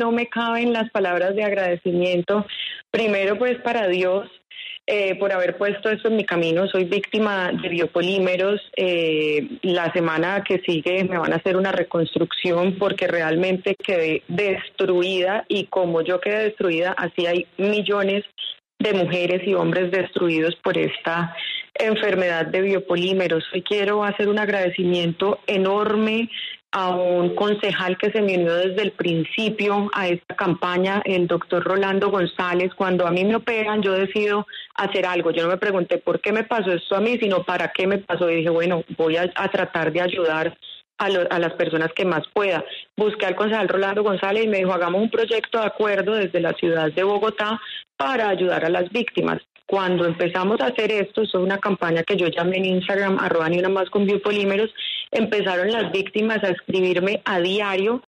no me caben las palabras de agradecimiento. Primero, pues para Dios, eh, por haber puesto esto en mi camino. Soy víctima de biopolímeros. Eh, la semana que sigue me van a hacer una reconstrucción porque realmente quedé destruida y como yo quedé destruida, así hay millones de mujeres y hombres destruidos por esta enfermedad de biopolímeros. Hoy quiero hacer un agradecimiento enorme a un concejal que se me unió desde el principio a esta campaña, el doctor Rolando González. Cuando a mí me operan, yo decido hacer algo. Yo no me pregunté por qué me pasó esto a mí, sino para qué me pasó. Y dije, bueno, voy a, tratar de ayudar a, a, las personas que más pueda. Busqué al concejal Rolando González y me dijo, hagamos un proyecto de acuerdo desde la ciudad de Bogotá para ayudar a las víctimas. Cuando empezamos a hacer esto, es una campaña que yo llamé en Instagram, arroba ni una más con biopolímeros, empezaron las víctimas a escribirme a diario